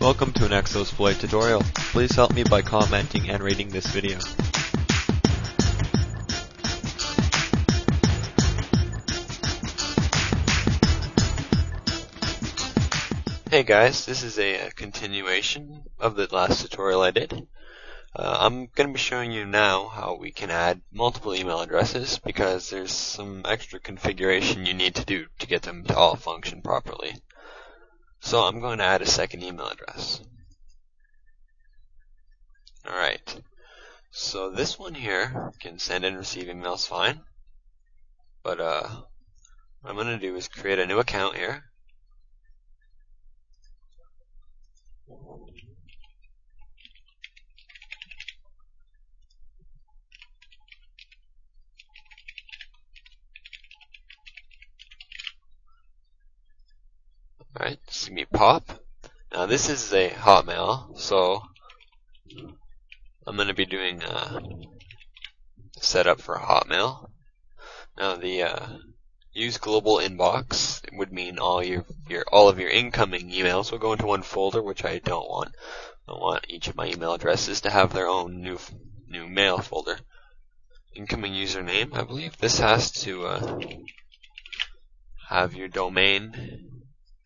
Welcome to an Exosploit tutorial. Please help me by commenting and rating this video. Hey guys, this is a, continuation of the last tutorial I did. Uh, I'm going to be showing you now how we can add multiple email addresses because there's some extra configuration you need to do to get them to all function properly. So I'm going to add a second email address. Alright, so this one here can send and receive emails fine, but uh, what I'm going to do is create a new account here. Alright, see me pop. Now this is a Hotmail, so I'm going to be doing a setup for Hotmail. Now the uh, use global inbox would mean all your, your all of your incoming emails will go into one folder, which I don't want. I want each of my email addresses to have their own new new mail folder. Incoming username, I believe this has to uh, have your domain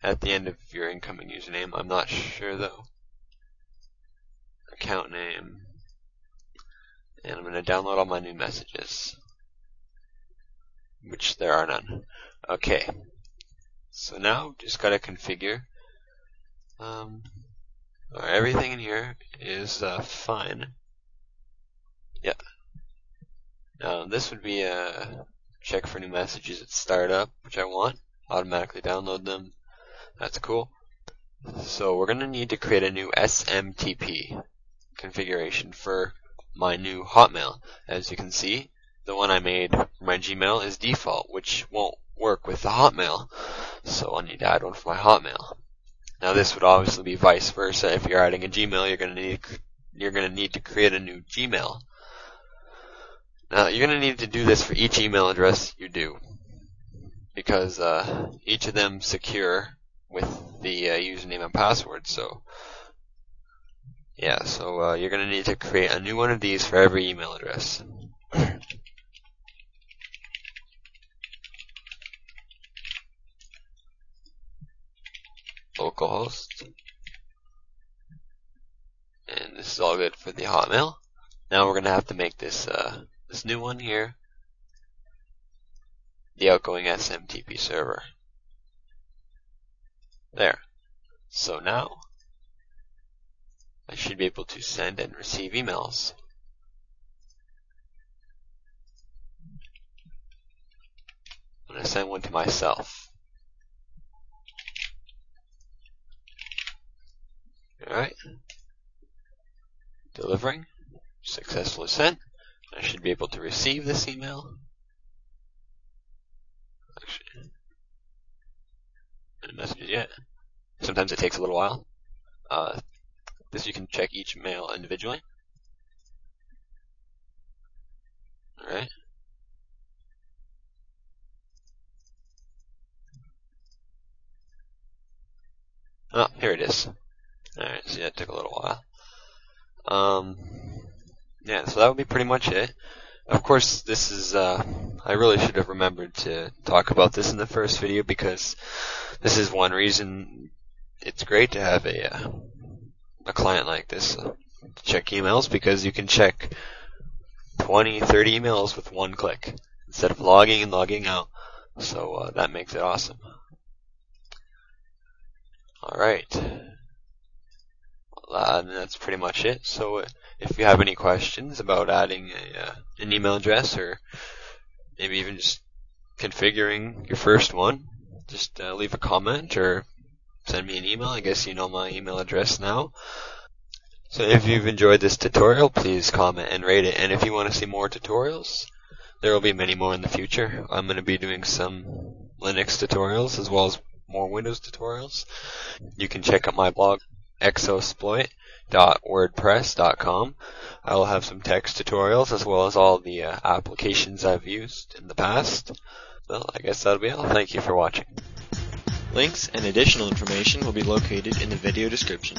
at the end of your incoming username. I'm not sure though. Account name. And I'm going to download all my new messages. Which there are none. Okay. So now just got to configure. Um, everything in here is uh, fine. Yeah. Now this would be a check for new messages at startup, which I want. Automatically download them. That's cool. So we're going to need to create a new SMTP configuration for my new Hotmail. As you can see, the one I made for my Gmail is default, which won't work with the Hotmail. So I'll need to add one for my Hotmail. Now this would obviously be vice versa. If you're adding a Gmail, you're going to need you're going to need to create a new Gmail. Now you're going to need to do this for each email address you do, because uh, each of them secure with the uh, username and password. So, yeah, so uh, you're going to need to create a new one of these for every email address. localhost. And this is all good for the Hotmail. Now we're going to have to make this uh, this new one here the outgoing SMTP server. There. So now, I should be able to send and receive emails. I'm going to send one to myself. Alright. Delivering. Successfully sent. I should be able to receive this email. Actually, messages yet. Sometimes it takes a little while. Uh, this you can check each mail individually. Alright. Oh, here it is. Alright, see that took a little while. Um, yeah, so that would be pretty much it. Of course, this is, uh, I really should have remembered to talk about this in the first video because this is one reason it's great to have a, uh, a client like this uh, check emails because you can check 20, 30 emails with one click instead of logging and logging out. So uh, that makes it awesome. Alright. Uh, that's pretty much it. So uh, if you have any questions about adding a, uh, an email address or maybe even just configuring your first one, just uh, leave a comment or send me an email. I guess you know my email address now. So if you've enjoyed this tutorial, please comment and rate it. And if you want to see more tutorials, there will be many more in the future. I'm going to be doing some Linux tutorials as well as more Windows tutorials. You can check out my blog, Exosploit wordpress.com. I will have some text tutorials as well as all the uh, applications I've used in the past. Well, I guess that'll be all. Thank you for watching. Links and additional information will be located in the video description.